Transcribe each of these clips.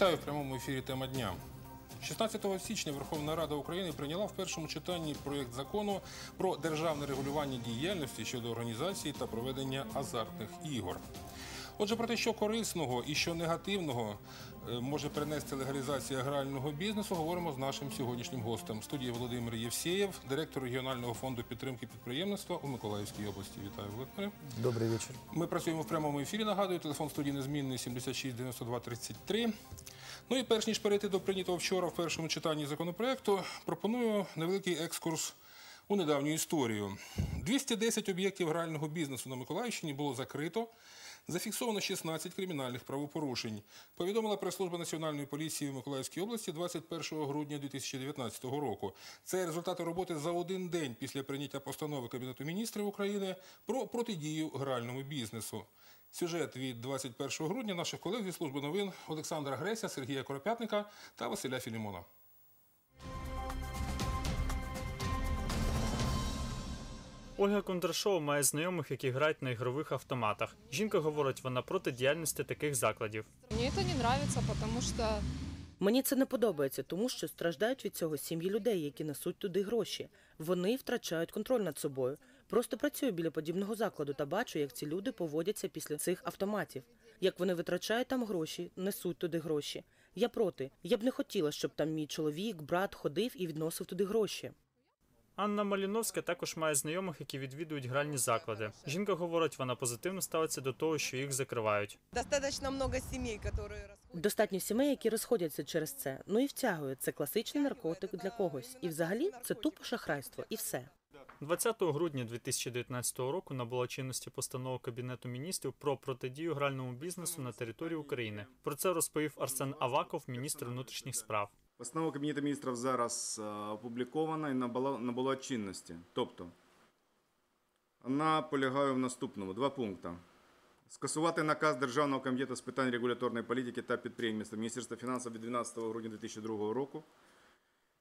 Вітаю в прямому ефірі тема дня. 16 січня Верховна Рада України прийняла в першому читанні проєкт закону про державне регулювання діяльності щодо організації та проведення азартних ігор. Отже, про те, що корисного і що негативного може принести легалізація грального бізнесу, говоримо з нашим сьогоднішнім гостем. В студії Володимир Євсєєв, директор регіонального фонду підтримки підприємництва у Миколаївській області. Вітаю, Володимире. Добрий вечір. Ми працюємо в прямому ефірі. Нагадую, телефон студії незмінний 76 92 33. Ну і перш ніж перейти до прийнятого вчора в першому читанні законопроекту, пропоную невеликий екскурс у недавню історію. 210 об'єктів грального бізнесу на Миколаївщині було закрито. Зафіксовано 16 кримінальних правопорушень. Повідомила прес-служба Національної поліції в Миколаївській області 21 грудня 2019 року. Це результати роботи за один день після прийняття постанови Кабінету міністрів України про протидію гральному бізнесу. Сюжет від 21 грудня наших колег зі служби новин Олександра Греся, Сергія Коропятника та Василя Філімона. Ольга Кондрашова має знайомих, які грають на ігрових автоматах. Жінка говорить, вона проти діяльності таких закладів. Мне это не нравится, потому что Мені це не подобається, тому що страждають від цього сім'ї людей, які несуть туди гроші. Вони втрачають контроль над собою. Просто працюю біля подібного закладу та бачу, як ці люди поводяться після цих автоматів. Як вони витрачають там гроші, несуть туди гроші. Я проти. Я б не хотіла, щоб там мій чоловік, брат ходив і відносив туди гроші. Анна Маліновська також має знайомих, які відвідують гральні заклади. Жінка говорить, вона позитивно ставиться до того, що їх закривають. Достаточно много семей, которые расходятся. Достатньо сімей, які розходяться через це. Ну і втягують. Це класичний наркотик для когось. І взагалі це тупо шахрайство, і все. 20 грудня 2019 року набула чинності постанова Кабінету міністрів про протидію гральному бізнесу на території України. Про це розповів Арсен Аваков, міністр внутрішніх справ. Постанова Кабінету міністрів зараз е, опублікована і набула, набула чинності. Тобто, вона полягає в наступному. Два пункти. Скасувати наказ Державного комітету з питань регуляторної політики та підприємництва Міністерства фінансів від 12 грудня 2002 року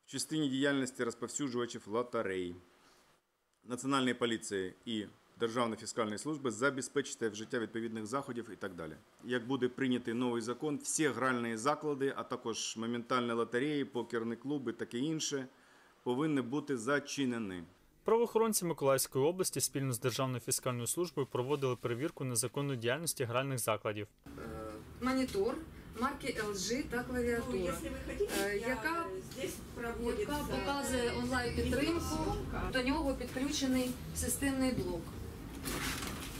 в частині діяльності розповсюджувачів лотерей, Національної поліції і Державної фіскальної служби забезпечити вжиття відповідних заходів і так далі. Як буде прийнятий новий закон, всі гральні заклади, а також моментальні лотереї, покерні клуби, таке інше, повинні бути зачинені. Правоохоронці Миколаївської області спільно з Державною фіскальною службою проводили перевірку незаконної діяльності гральних закладів. монітор марки LG та клавіатура, е, яка, яка показує онлайн підтримку. До нього підключений системний блок.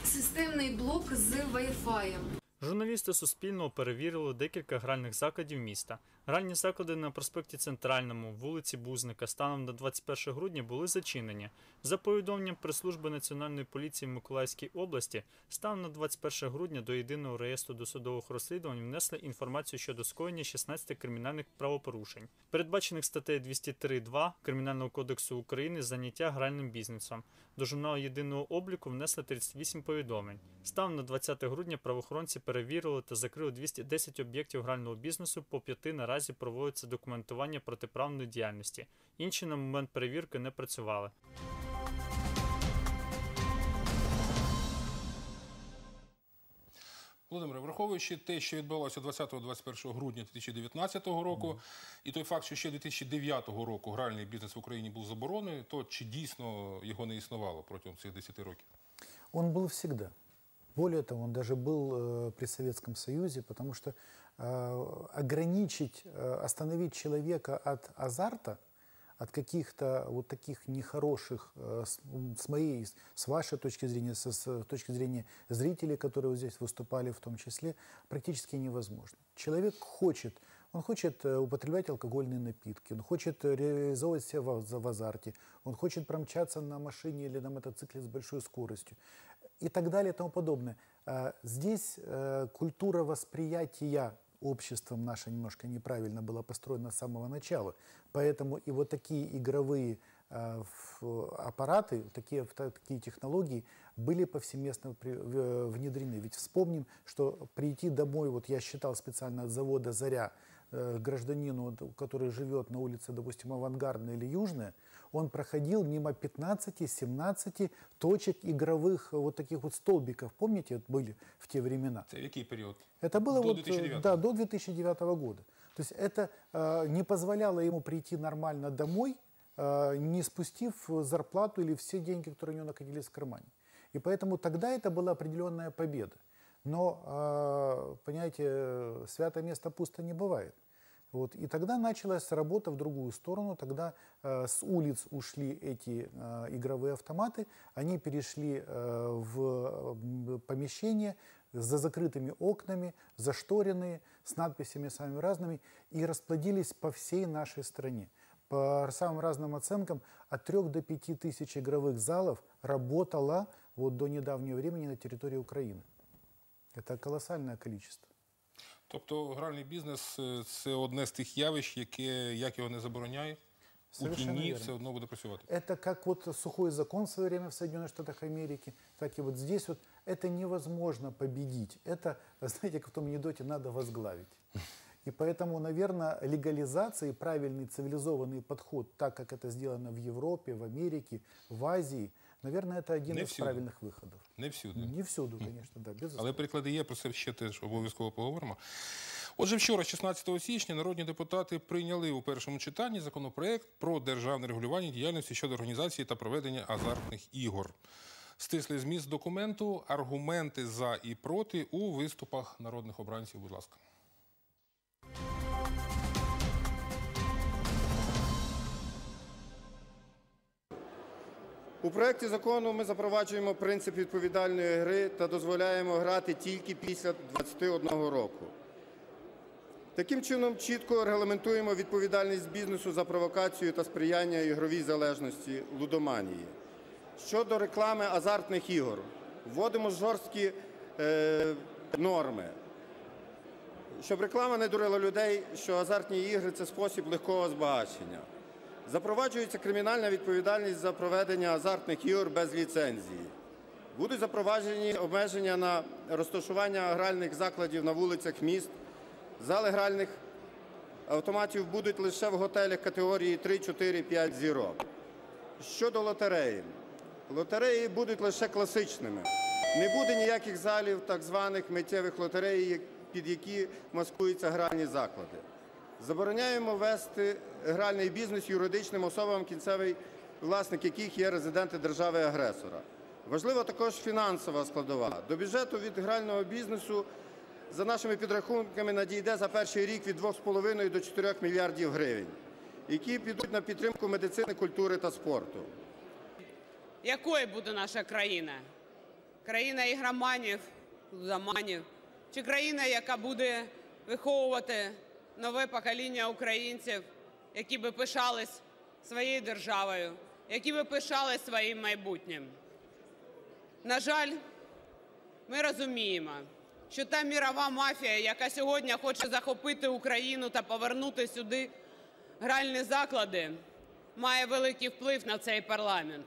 Системний блок з Wi-Fi. Журналісти Суспільного перевірили декілька гральних закладів міста. Гральні заклади на проспекті Центральному, вулиці Бузника станом на 21 грудня були зачинені. За повідомленням прес-служби Національної поліції в Миколаївській області, станом на 21 грудня до єдиного реєстру досудових розслідувань внесли інформацію щодо скоєння 16 кримінальних правопорушень, передбачених статтею 203.2 Кримінального кодексу України заняття гральним бізнесом. До журналу єдиного обліку внесли 38 повідомлень. Станом на 20 грудня правоохоронці перевірили та закрили 210 об'єктів грального бізнесу. По п'яти наразі проводиться документування протиправної діяльності. Інші на момент перевірки не працювали. Володимире, враховуючи те, що відбулося 20-21 грудня 2019 року, і той факт, що ще 2009 року гральний бізнес в Україні був заборонений, то чи дійсно його не існувало протягом цих 10 років? Он был всегда. Более того, он даже был э, при Советском Союзе, потому что э, ограничить, э, остановить человека от азарта, от каких-то вот таких нехороших, э, с, моей, с вашей точки зрения, с точки зрения зрителей, которые вот здесь выступали в том числе, практически невозможно. Человек хочет, он хочет э, употреблять алкогольные напитки, он хочет э, реализовывать себя в, в азарте, он хочет промчаться на машине или на мотоцикле с большой скоростью и так далее и тому подобное. А, Здесь э, культура восприятия обществом наша немножко неправильно была построена с самого начала. Поэтому и вот такие игровые э, аппараты, такие, та- такие технологии были повсеместно внедрены. Ведь вспомним, что прийти домой, вот я считал специально от завода «Заря», э, гражданину, который живет на улице, допустим, Авангардная или Южная, он проходил мимо 15-17 точек игровых э, вот таких вот столбиков. Помните, были в те времена? Це який період? Это было До вот, э, 2009? да, до 2009 года. То есть это э, не позволяло ему прийти нормально домой, э, не спустив зарплату или все деньги, которые у него находились в кармане. И поэтому тогда это была определенная победа. Но, э, понимаете, э, святое место пусто не бывает. Вот. И тогда началась работа в другую сторону. Тогда э, с улиц ушли эти э, игровые автоматы, они перешли э, в э, помещения за закрытыми окнами, зашторенные, с надписями самыми разными, и расплодились по всей нашей стране. По самым разным оценкам, от 3 до 5 тысяч игровых залов работало вот до недавнего времени на территории Украины. Это колоссальное количество. Тобто гральний бізнес е, це одне з тих явищ, яке, як його не забороняє, у Совершенно тіні верно. все одно буде працювати. Это как вот сухой закон в свое время в Соединенных Штатах Америки, так и вот здесь вот это невозможно победить. Это, знаете, как в том анекдоте, надо возглавить. И поэтому, наверное, легализация и правильный цивилизованный подход, так как это сделано в Европе, в Америке, в Азии, наверное, это один Не из всюду. правильных выходов. Не всюди. Не всюду, конечно, да, безусловно. Але приклади є, про це ще теж обов'язково поговоримо. Отже, вчора, 16 січня, народні депутати прийняли у першому читанні законопроект про державне регулювання діяльності щодо організації та проведення азартних ігор. Стислий зміст документу, аргументи за і проти у виступах народних обранців. Будь ласка. У проєкті закону ми запроваджуємо принцип відповідальної гри та дозволяємо грати тільки після 21 року. Таким чином, чітко регламентуємо відповідальність бізнесу за провокацію та сприяння ігровій залежності лудоманії. Щодо реклами азартних ігор, вводимо жорсткі е, норми, щоб реклама не дурила людей, що азартні ігри це спосіб легкого збагачення. Запроваджується кримінальна відповідальність за проведення азартних ігор без ліцензії. Будуть запроваджені обмеження на розташування гральних закладів на вулицях міст. Зали гральних автоматів будуть лише в готелях категорії 3, 4, 5 зірок. Щодо лотереї. Лотереї будуть лише класичними. Не буде ніяких залів так званих миттєвих лотерей, під які маскуються гральні заклади. Забороняємо вести гральний бізнес юридичним особам, кінцевий власник яких є резиденти держави-агресора. Важлива також фінансова складова. До бюджету від грального бізнесу, за нашими підрахунками, надійде за перший рік від 2,5 до 4 мільярдів гривень, які підуть на підтримку медицини, культури та спорту. Якою буде наша країна? Країна ігроманів, лудоманів? Чи країна, яка буде виховувати нове покоління українців, які би пишались своєю державою, які би пишались своїм майбутнім? На жаль, ми розуміємо, що та мірова мафія, яка сьогодні хоче захопити Україну та повернути сюди гральні заклади, має великий вплив на цей парламент.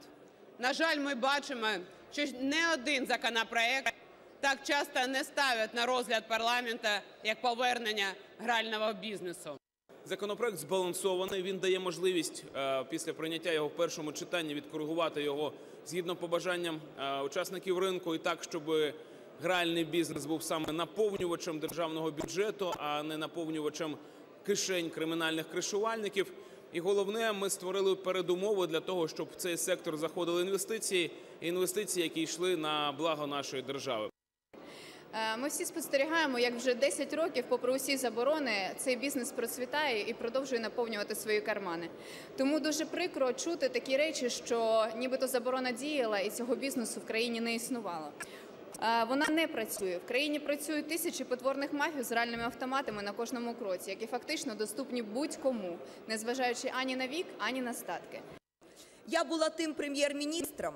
На жаль, ми бачимо, що не один законопроект так часто не ставлять на розгляд парламенту, як повернення грального бізнесу. Законопроект збалансований. Він дає можливість е, після прийняття його в першому читанні відкоригувати його згідно побажанням е, учасників ринку і так, щоб гральний бізнес був саме наповнювачем державного бюджету, а не наповнювачем кишень кримінальних кришувальників. І головне, ми створили передумови для того, щоб в цей сектор заходили інвестиції, інвестиції, які йшли на благо нашої держави. Е, Ми всі спостерігаємо, як вже 10 років, попри усі заборони, цей бізнес процвітає і продовжує наповнювати свої кармани. Тому дуже прикро чути такі речі, що нібито заборона діяла і цього бізнесу в країні не існувало. Е, Вона не працює. В країні працюють тисячі потворних мафів з гральними автоматами на кожному кроці, які фактично доступні будь-кому, незважаючи ані на вік, ані на статки. Я була тим прем'єр-міністром,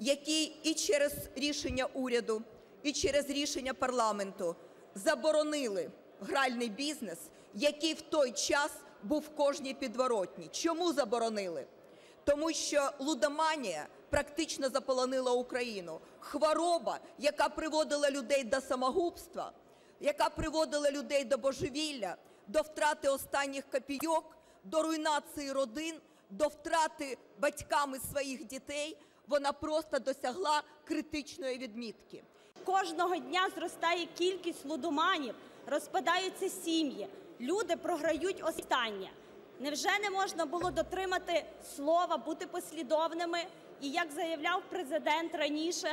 який і через рішення уряду, і через рішення парламенту заборонили гральний бізнес, який в той час був в кожній підворотні. Чому заборонили? Тому що лудоманія практично заполонила Україну. Хвороба, яка приводила людей до самогубства, яка приводила людей до божевілля, до втрати останніх копійок, до руйнації родин, до втрати батьками своїх дітей, вона просто досягла критичної відмітки. Кожного дня зростає кількість лудоманів, розпадаються сім'ї, люди програють останнє. Невже не можна було дотримати слова, бути послідовними і, як заявляв президент раніше,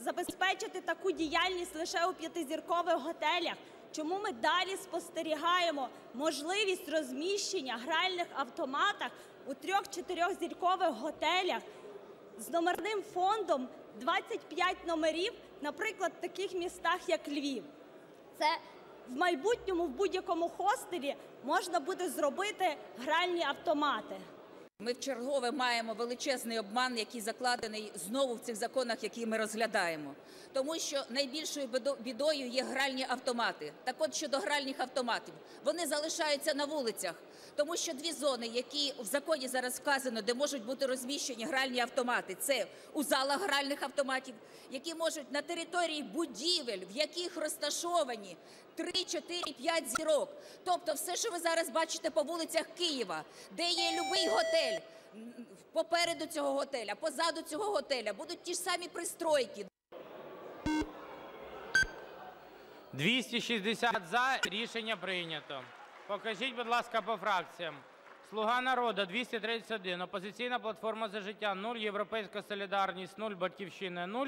забезпечити таку діяльність лише у п'ятизіркових готелях? Чому ми далі спостерігаємо можливість розміщення гральних автоматах у трьох-чотирьох зіркових готелях з номерним фондом 25 номерів, наприклад, в таких містах, як Львів? Це в майбутньому в будь-якому хостелі можна буде зробити гральні автомати. Ми вчергове маємо величезний обман, який закладений знову в цих законах, які ми розглядаємо. Тому що найбільшою бідою є гральні автомати. Так от щодо гральних автоматів, вони залишаються на вулицях, тому що дві зони, які в законі зараз вказано, де можуть бути розміщені гральні автомати, це у залах гральних автоматів, які можуть на території будівель, в яких розташовані 3, 4, 5 зірок. Тобто все, що ви зараз бачите по вулицях Києва, де є любий готель, м, попереду цього готеля, позаду цього готеля будуть ті ж самі пристройки. 260 за. Рішення прийнято. Покажіть, будь ласка, по фракціям. Слуга народу 231, Опозиційна платформа за життя 0, Європейська солідарність 0, Батьківщина 0,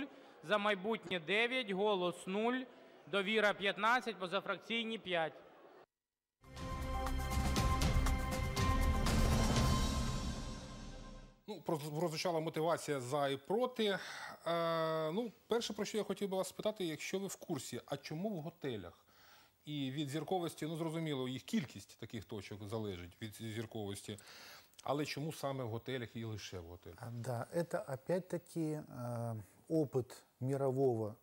За майбутнє 9, Голос 0, Довіра 15, позафракційні 5. Ну, проз- прозвучала мотивація за і проти. Е, ну, перше, про що я хотів би вас спитати, якщо ви в курсі, а чому в готелях? І від зірковості, ну зрозуміло, їх кількість таких точок залежить від зірковості. Але чому саме в готелях і лише в готелях? А, Да, это опять-таки э, опыт мирового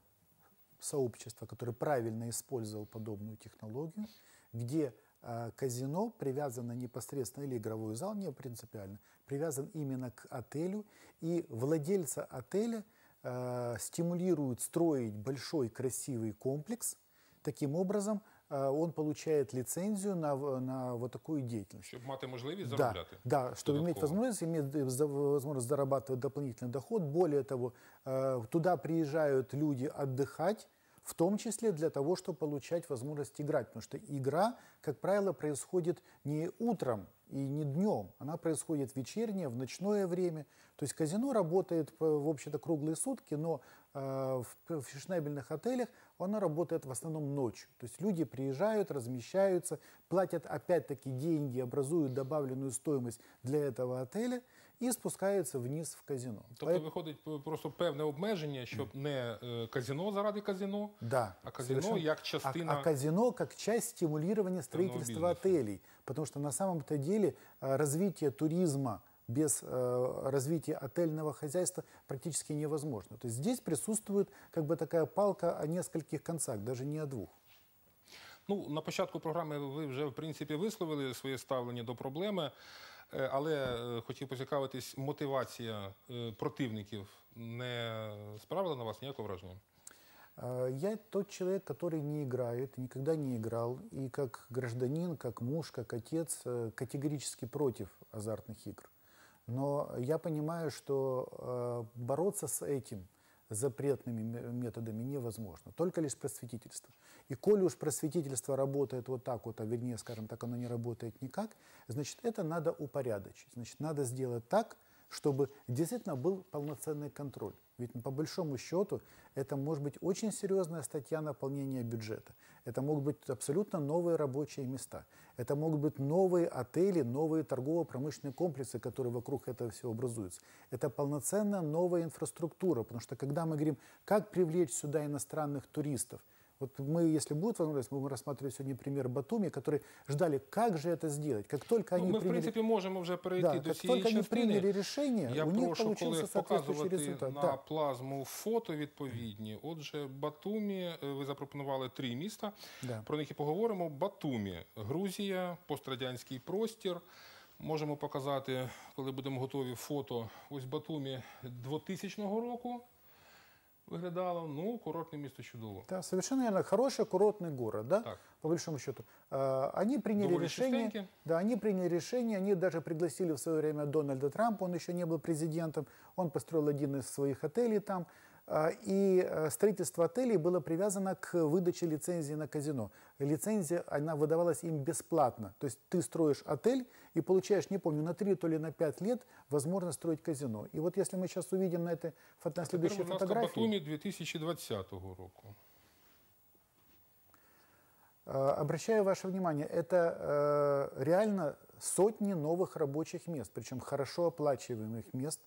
сообщества, которое правильно использовал подобную технологию, где э, казино привязано непосредственно, или игровой зал, не принципиально, привязан именно к отелю, и владельца отеля э, стимулируют строить большой красивый комплекс, таким образом э, он получает лицензию на, на вот такую деятельность. Щоб мати можливість Да, заробляти. да, чтобы иметь возможность, иметь э, возможность зарабатывать дополнительный доход. Более того, э, туда приезжают люди отдыхать, в том числе для того, чтобы получать возможность играть. Потому что игра, как правило, происходит не утром и не днем, она происходит в вечернее, в ночное время. То есть казино работает, по- в общем-то, круглые сутки, но э, в в фешенебельных отелях оно работает в основном ночью. То есть люди приезжают, размещаются, платят опять-таки деньги, образуют добавленную стоимость для этого отеля и спускаются вниз в казино. Тобто виходить п- просто певне обмеження, щоб не казино заради казино, Да. а казино совершенно. як А- частина. А, казино как часть стимулирования строительства отелей. Потому что на самом-то деле э, развитие туризма без э, развития отельного хозяйства практически невозможно. То есть здесь присутствует как бы такая палка о нескольких концах, даже не о двух. Ну, на початку програми ви вже в принципі висловили своє ставлення до проблеми, е, але е, хотів поцікавитись, мотивація е, противників не справила на вас ніякого враження? А, Я тот человек, который не играет, никогда не играл, и как гражданин, как муж, как отец э, категорически против азартных игр. Но я понимаю, что э, бороться с этим запретными ме- методами невозможно, только лишь просветительство. И коли уж просветительство работает вот так вот, а вернее, скажем так, оно не работает никак, значит, это надо упорядочить. Значит, надо сделать так, чтобы действительно был полноценный контроль. Ведь по большому счету это может быть очень серьезная статья наполнения бюджета. Это могут быть абсолютно новые рабочие места. Это могут быть новые отели, новые торгово-промышленные комплексы, которые вокруг этого всего образуются. Это полноценная новая инфраструктура, потому что когда мы говорим, как привлечь сюда иностранных туристов, вот мы, если будет возможность, мы будем рассматривать сегодня пример Батуми, которые ждали, как же это сделать. Как только Ну, они ми, в приняли... принципі, можемо вже перейти Да, до как цієї только они частини. приняли решение, Я у них прошу получился колег соответствующий показувати результат. на Да. плазму фото відповідні. Отже, Батумі, е, ви запропонували три міста. Да. Про них і поговоримо. Батумі, Грузія, пострадянський простір. Можемо показати, коли будемо готові, фото. Ось Батумі 2000 року. Виглядало. Ну, курортне місто чудово. Да, совершенно верно. Хороший курортный город, да? Так. По большому счету. А, Они приняли Довольно решение. чистенький. Да, они приняли решение. Они даже пригласили в свое время Дональда Трампа. Он еще не был президентом. Он построил один из своих отелей там. А, И э, строительство отелей было привязано к выдаче лицензии на казино. Лицензия, она выдавалась им бесплатно. То есть ты строишь отель и получаешь, не помню, на 3 то ли на 5 лет возможность строить казино. И вот если мы сейчас увидим на, этой, на следующей ласка, фотографии... Батумі 2020 року. Э, Обращаю ваше внимание, это э, реально сотни новых рабочих мест, причем хорошо оплачиваемых мест,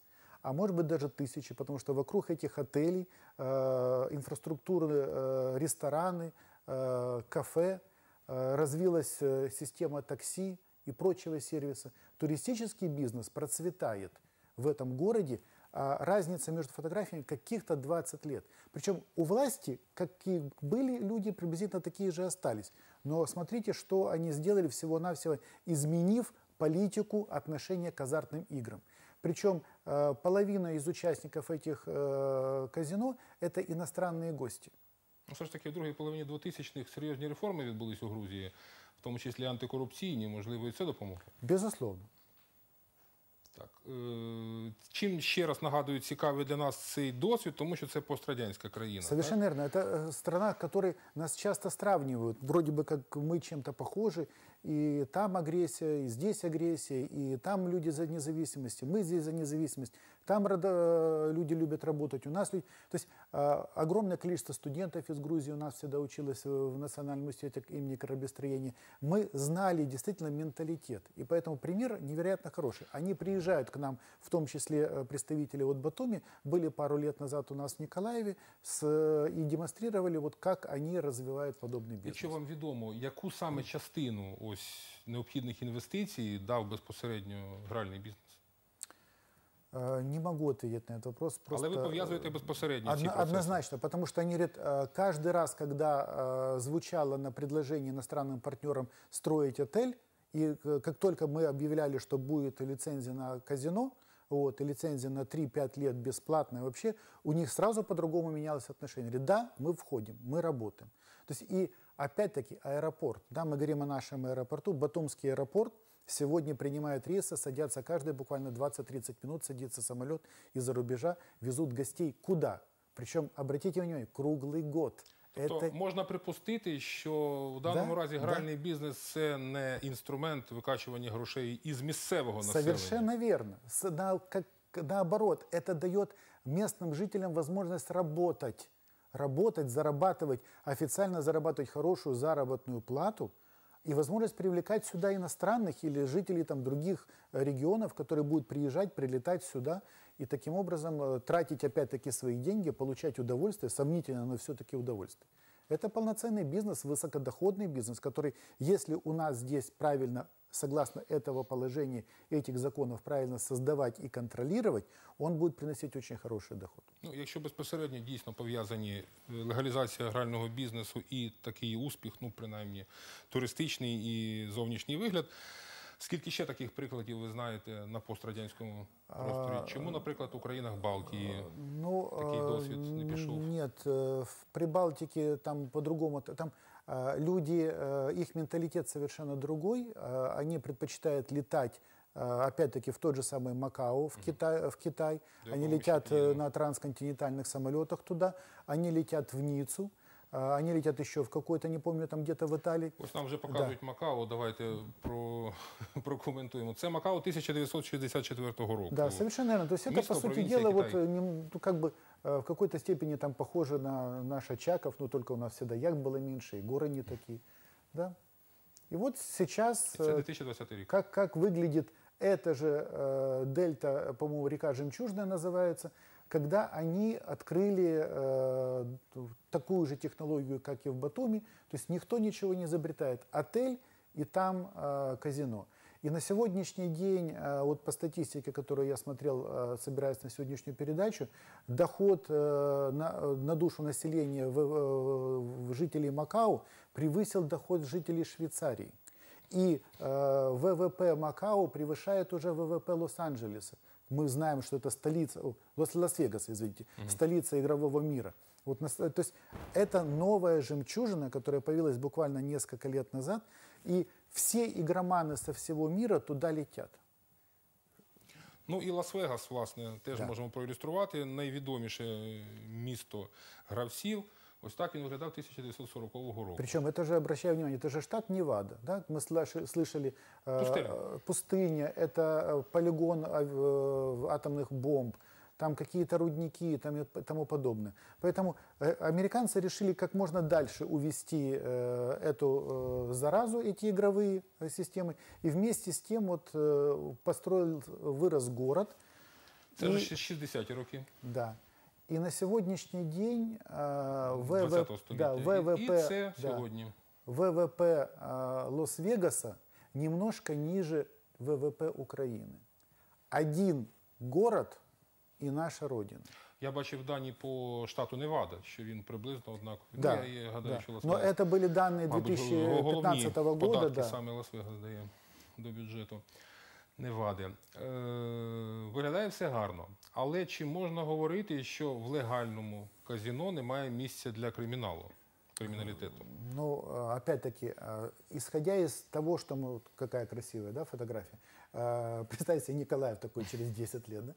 а может быть даже тысячи, потому что вокруг этих отелей э, инфраструктуры, э, рестораны, э, кафе, э, развилась э, система такси и прочего сервиса. Туристический бизнес процветает в этом городе, а разница между фотографиями каких-то 20 лет. Причем у власти, какие были люди, приблизительно такие же остались. Но смотрите, что они сделали всего-навсего, изменив политику отношения к азартным играм. Причем э, половина из участников этих э, казино – это иностранные гости. Ну, все ж таки, в другій половині 2000-х серйозні реформи відбулись у Грузії, в тому числі антикорупційні, можливо, і це допомогло. Безусловно. Так. Е, чим ще раз нагадую цікавий для нас цей досвід, тому що це пострадянська країна. Совершенно верно. Это э, страна, к которой нас часто сравнивают. Вроде бы как мы чем-то похожи. И там агрессия, и здесь агрессия, и там люди за независимость, и мы здесь за независимость. Там рада- люди любят работать, у нас люди... То есть а, огромное количество студентов из Грузии у нас всегда училось в в Национальном университете имени кораблестроения. Мы знали действительно менталитет. И поэтому пример невероятно хороший. Они приезжают к нам, в том числе э, представители от Батуми, были пару лет назад у нас в Николаеве с, э, и демонстрировали, вот как они развивают подобный бизнес. Якщо вам відомо, яку саме частину ось необхідних інвестицій дав безпосередньо гральний бізнес? Э, Не могу ответить на этот вопрос. Просто Але ви пов'язуєте безпосередньо ці Одно- однозначно, потому что они говорят, э, каждый раз, когда э, звучало на предложение иностранным партнерам строить отель, и э, как только мы объявляли, что будет лицензия на казино, вот, и лицензия на 3-5 лет бесплатная вообще, у них сразу по-другому менялось отношение. Говорят, да, мы входим, мы работаем. То есть и опять-таки аэропорт, да, мы говорим о нашем аэропорту, Батумский аэропорт, Сегодня принимают рейсы, садятся каждые буквально 20-30 минут, садится самолет из-за рубежа, везут гостей куда? Причем, обратите внимание, круглый год. Тобто Это можна припустити, що в даному Да, разі да. гральний бізнес це не інструмент викачування грошей із місцевого населення. совершенно верно. С- на- как- наоборот, это дает местным жителям возможность работать. Работать, зарабатывать, официально зарабатывать хорошую заработную плату и возможность привлекать сюда иностранных или жителей там, других э, регионов, которые будут приезжать, прилетать сюда и таким образом э, тратить опять-таки свои деньги, получать удовольствие, сомнительно, но все-таки удовольствие. Это полноценный бизнес, высокодоходный бизнес, который, если у нас здесь правильно, согласно этого положения, этих законов, правильно создавать и контролировать, он будет приносить очень хороший доход. Ну, якщо безпосередньо дійсно пов'язані е, легалізація грального бізнесу і такий успіх, ну принаймні туристичний і зовнішній вигляд. Скільки ще таких прикладів ви знаєте на пострадянському просторі? Чому, наприклад, у країнах Балтії Ну, такий э, досвід не пішов? Нет, э, в Прибалтике там по-другому. Т- Там э, люди, э, их менталитет совершенно другой. Э, Они предпочитают летать э, опять-таки в тот же самый Макао, в Китай. В Китай. Да, Они летят э, на трансконтинентальных самолетах туда. Они летят в Ниццу. Э, Они летят еще в какой-то, не помню, там где-то в Италии. Ось нам вже показують Макао. Давайте про, прокоментуємо. Це Макао 1964 року. Да, совершенно верно. То есть это, по сути дела, вот, Китай. э, нем- ну, как бы э, в какой-то степени там похоже на наш Очаков, но только у нас всегда яхт было меньше, и горы не такие. Да? И вот сейчас, э, 2020 рік. как, как выглядит эта же э, дельта, по-моему, река Жемчужная называется, когда они открыли э, такую же технологию, как и в Батуми, то есть никто ничего не изобретает. Отель и там э, казино. И на сегодняшний день, э, вот по статистике, которую я смотрел, э, собираясь на сегодняшнюю передачу, доход э, на, э, на душу населения в, э, в жителей Макао превысил доход жителей Швейцарии. И э, ВВП Макао превышает уже ВВП Лос-Анджелеса. Мы знаем, что это столица, о, Лос- Лас-Вегаса, извините, столица игрового мира. Вот, нас- то есть это новая жемчужина, которая появилась буквально несколько лет назад, и все игроманы со всего мира туда летят. Ну і Лас-Вегас, власне, теж Да. можемо проілюструвати. Найвідоміше місто гравців. Ось так він виглядав 1940 року. Причем это же, обращаю внимание, это же штат Невада. Да? Мы слышали, э, Пустыня. пустыня, это полигон а, атомных бомб, там какие-то рудники и тому подобное. Поэтому э, американцы решили как можно дальше увести э, эту э, заразу, эти игровые системы, и вместе с тем вот построил, вырос город. Це И- ж 60-ті роки. Да. И на сегодняшний день э, 20-го ВВП, століття. да, І- ВВП, і це да, сьогодні. ВВП э, Лас-Вегаса немножко ниже ВВП Украины. Один город и наша родина. Я бачив дані по штату Невада, що він приблизно однаковий. Да, Ну, я, я гадаю, да. що Но Лас-Вегас, это были данные мабуть, 2015 головні года. податки Да. саме Лас-Вегас дає до бюджету Невади. Е, виглядає все гарно. Але чи можна говорити, що в легальному казіно немає місця для криміналу, криміналітету? Ну, э, опять-таки, э, исходя из того, что мы... вот Какая красивая да, фотография. Э, Представьте себе Николаев такой через 10 лет. Да?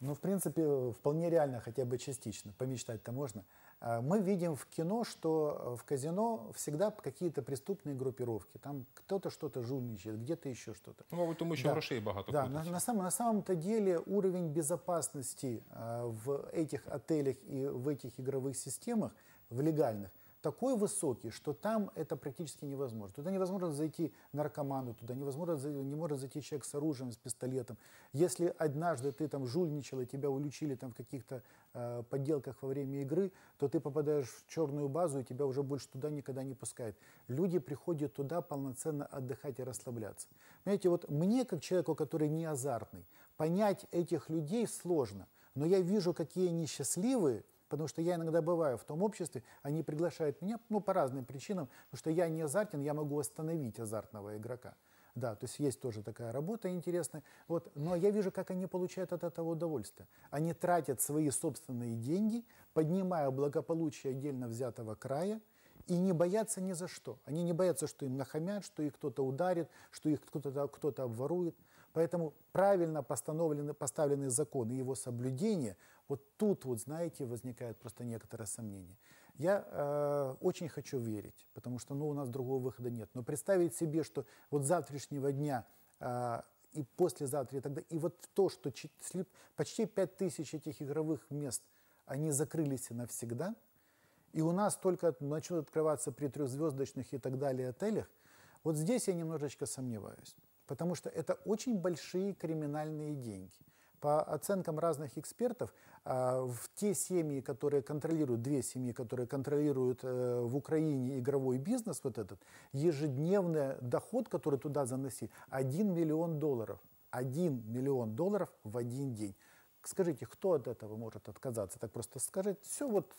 Ну, в принципе, вполне реально хотя бы частично. Помечтать-то можно. Э, Мы видим в кино, что э, в казино всегда какие-то преступные группировки. Там кто-то что-то жульничает, где-то еще что-то. Ну, мабуть, тому що Да. грошей багато Да, на, на, самом, на самом-то деле уровень безопасности э, в этих отелях и в этих игровых системах, в легальных, такой высокий, что там это практически невозможно. Туда невозможно зайти наркоману, туда невозможно, не может зайти человек с оружием, с пистолетом. Если однажды ты там жульничал и тебя уличили там в каких-то э, подделках во время игры, то ты попадаешь в черную базу и тебя уже больше туда никогда не пускают. Люди приходят туда полноценно отдыхать и расслабляться. Понимаете, вот мне, как человеку, который не азартный, понять этих людей сложно. Но я вижу, какие они счастливые, потому что я иногда бываю в том обществе, они приглашают меня, ну, по разным причинам, потому что я не азартен, я могу остановить азартного игрока. Да, то есть есть тоже такая работа интересная. Вот, но я вижу, как они получают от этого удовольствие. Они тратят свои собственные деньги, поднимая благополучие отдельно взятого края, и не боятся ни за что. Они не боятся, что им нахамят, что их кто-то ударит, что их кто-то кто обворует. Поэтому правильно постановлены, поставленный закон и его соблюдение, вот тут, вот знаете, возникает просто некоторое сомнение. Я э, очень хочу верить, потому что ну, у нас другого выхода нет. Но представить себе, что вот завтрашнего дня э, и послезавтра, и тогда, и вот то, что чет- сли- почти 5000 этих игровых мест, они закрылись навсегда, и у нас только начнут открываться при трехзвездочных и так далее отелях, вот здесь я немножечко сомневаюсь. Потому что это очень большие криминальные деньги. По оценкам разных экспертов, а, в те семьи, которые контролируют, две семьи, которые контролируют э, в Украине игровой бизнес, вот этот, ежедневный доход, который туда заносили, 1 миллион долларов. 1 миллион долларов в один день. Скажите, кто от этого может отказаться? Так просто скажите, все, вот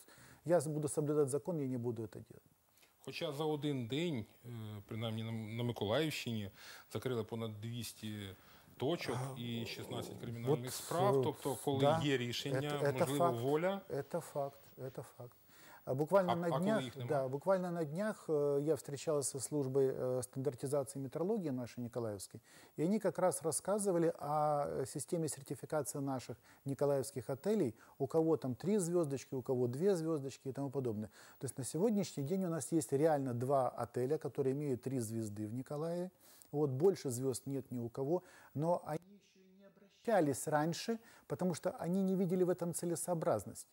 я буду соблюдать закон, я не буду это делать. Хоча за один день, е, принаймні на, на Миколаївщині, закрили понад 200 точок і 16 кримінальних Вот, справ. э, Тобто, коли да, є рішення, это- это можливо, факт. воля. Это факт, это факт. А буквально А- на а коли днях, їх нема? да, буквально на днях э, я встречался с службой э, стандартизации метрологии нашей Николаевской, и они как раз рассказывали о э, системе сертификации наших николаевских отелей, у кого там три звездочки, у кого две звездочки и тому подобное. То есть на сегодняшний день у нас есть реально два отеля, которые имеют три звезды в Николаеве. вот больше звезд нет ни у кого, но они еще не обращались раньше, потому что они не видели в этом целесообразность.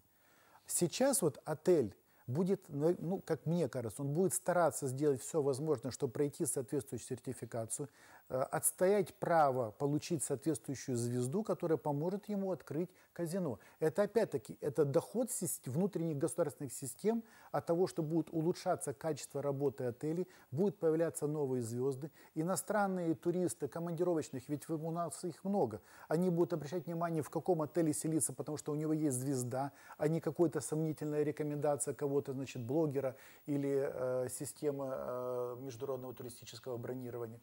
Сейчас вот отель будет, ну, ну, как мне кажется, он будет стараться сделать все возможное, чтобы пройти соответствующую сертификацию, э, отстоять право получить соответствующую звезду, которая поможет ему открыть казино. Это опять-таки, это доход внутренних государственных систем от того, что будет улучшаться качество работы отелей, будут появляться новые звезды. Иностранные туристы, командировочных, ведь у нас их много, они будут обращать внимание, в каком отеле селиться, потому что у него есть звезда, а не какая-то сомнительная рекомендация кого какого-то, значит, блогера или э, системы э, международного туристического бронирования.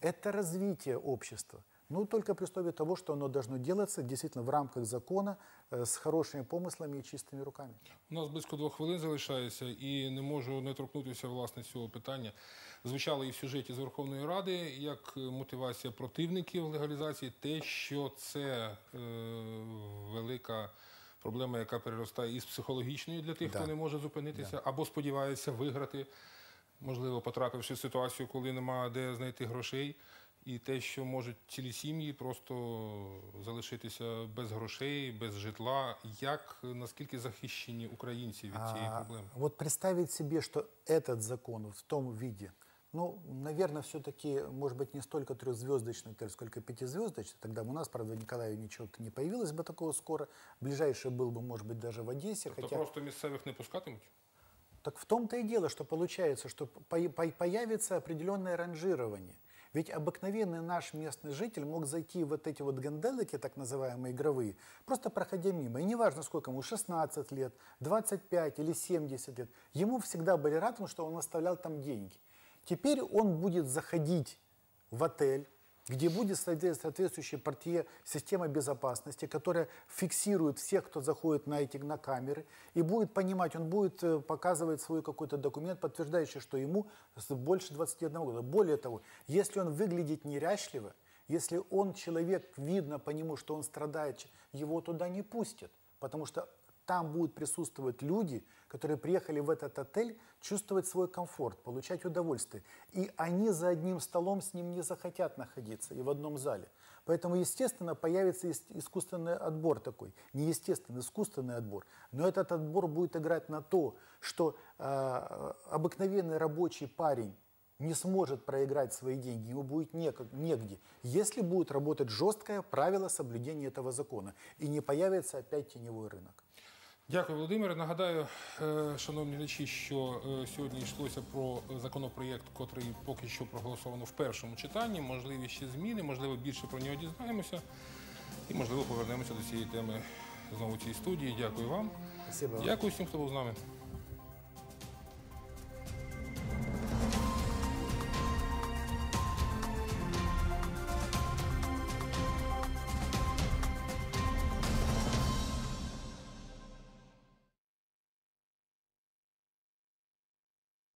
Это развитие общества. Ну, только при условии того, что оно должно делаться действительно в рамках закона, э, с хорошими помыслами и чистыми руками. У нас близько двох хвилин залишається, і не можу не торкнутися власне цього питання. Звучало і в сюжеті з Верховної Ради як мотивація противників легалізації, те, що це е, велика проблема, яка переростає із психологічною для тих, Да. хто не може зупинитися, або сподівається виграти, можливо, потрапивши в ситуацію, коли немає де знайти грошей. І те, що можуть цілі сім'ї просто залишитися без грошей, без житла. Як наскільки захищені українці від цієї А, проблеми? Вот представить себе, что этот закон вот в том виде, ну, наверное, все-таки, может быть, не столько трехзвездочный отель, сколько пятизвездочный. Тогда бы у нас, правда, в Николаеве ничего не появилось бы такого скоро. Ближайший был бы, может быть, даже в Одессе. Тобто хотя... просто місцевих не пускатимуть? Так в том-то и дело, что получается, что по- по- появится определенное ранжирование. Ведь обыкновенный наш местный житель мог зайти в вот эти вот ганделики, так называемые игровые, просто проходя мимо. И неважно, сколько ему, 16 лет, 25 или 70 лет, ему всегда были рады, что он оставлял там деньги. Теперь он будет заходить в отель, где будет соответ- соответствующая портье система безопасности, которая фиксирует всех, кто заходит на эти на камеры, и будет понимать, он будет э, показывать свой какой-то документ, подтверждающий, что ему больше 21 года. Более того, если он выглядит неряшливо, если он человек, видно по нему, что он страдает, его туда не пустят, потому что там будут присутствовать люди, которые приехали в этот отель чувствовать свой комфорт, получать удовольствие. И они за одним столом с ним не захотят находиться и в одном зале. Поэтому, естественно, появится ис- искусственный отбор такой. Не естественный, искусственный отбор. Но этот отбор будет играть на то, что э, обыкновенный рабочий парень не сможет проиграть свои деньги, ему будет негде, если будет работать жесткое правило соблюдения этого закона и не появится опять теневой рынок. Дякую, Володимире. Нагадаю, е, шановні глядачі, що е, сьогодні йшлося про законопроєкт, котрий поки що проголосовано в першому читанні. Можливі ще зміни, можливо, більше про нього дізнаємося. І, можливо, повернемося до цієї теми знову в цій студії. Дякую вам. Дякую всім, хто був з нами.